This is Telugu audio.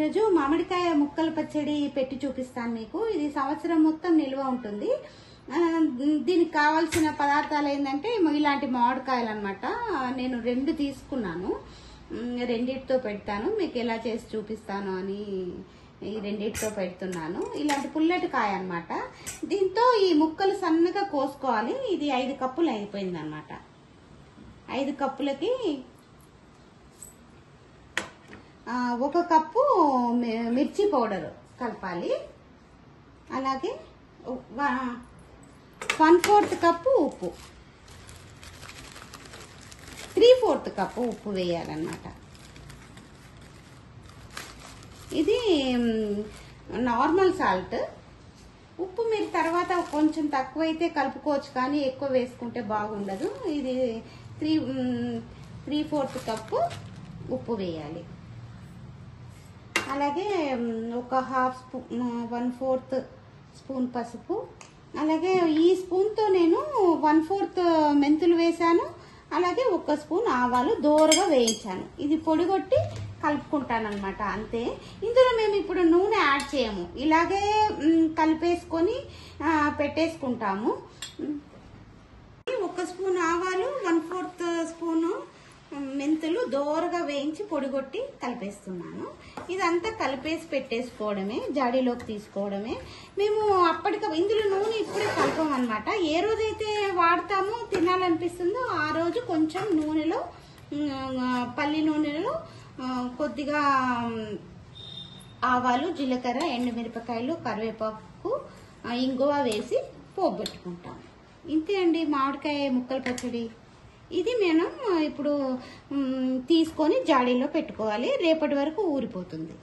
ఈరోజు మామిడికాయ ముక్కల పచ్చడి పెట్టి చూపిస్తాను మీకు. ఇది సంవత్సరం మొత్తం నిల్వ ఉంటుంది. దీనికి కావాల్సిన పదార్థాలు ఏంటంటే ఇలాంటి మామిడికాయలు అనమాట నేను రెండు తీసుకున్నాను. రెండిటితో పెడతాను. మీకు ఎలా చేసి చూపిస్తాను అని ఈ రెండిటితో పెడుతున్నాను. ఇలాంటి పుల్లటి కాయ అనమాట దీంతో ఈ ముక్కలు సన్నగా కోసుకోవాలి. ఇది ఐదు కప్పులు అయిపోయింది అనమాట ఐదు కప్పులకి ఒక కప్పు మిర్చి పౌడర్ కలపాలి. అలాగే వన్ ఫోర్త్ కప్పు ఉప్పు. త్రీ ఫోర్త్ కప్పు ఉప్పు వేయాలన్నమాట. ఇది నార్మల్ సాల్ట్. ఉప్పు మీరు తర్వాత కొంచెం తక్కువైతే కలుపుకోవచ్చు కానీ ఎక్కువ వేసుకుంటే బాగుండదు. ఇది త్రీ త్రీ ఫోర్త్ కప్పు ఉప్పు వేయాలి. అలాగే ఒక half spoon one fourth spoon పసుపు. అలాగే ఈ స్పూన్తో నేను వన్ ఫోర్త్ మెంతులు వేశాను. అలాగే ఒక స్పూన్ ఆవాలు దోరగా వేయించాను. ఇది పొడిగొట్టి కలుపుకుంటాను అనమాట అంతే. ఇందులో మేము ఇప్పుడు నూనె యాడ్ చేయము. ఇలాగే కలిపేసుకొని పెట్టేసుకుంటాము. ఒక స్పూన్ ఆవాలు వన్ ఫోర్త్ స్పూను మెంతులు దోరగా వేయించి పొడిగొట్టి కలిపేస్తున్నాను. ఇదంతా కలిపేసి పెట్టేసుకోవడమే జాడీలోకి తీసుకోవడమే. మేము అప్పటిక ఇందులో నూనె ఇప్పుడే కలపం అనమాట ఏ రోజైతే వాడతామో తినాలనిపిస్తుందో ఆ రోజు కొంచెం నూనెలో పల్లి నూనెలో కొద్దిగా ఆవాలు జీలకర్ర ఎండుమిరపకాయలు కరివేపాకు ఇంగువ వేసి పోబెట్టుకుంటాం ఇంతే అండి మామిడికాయ ముక్కల పచ్చడి. ఇది మనం ఇప్పుడు తీసుకొని జాడీలో పెట్టుకోవాలి. రేపటి వరకు ఊరిపోతుంది.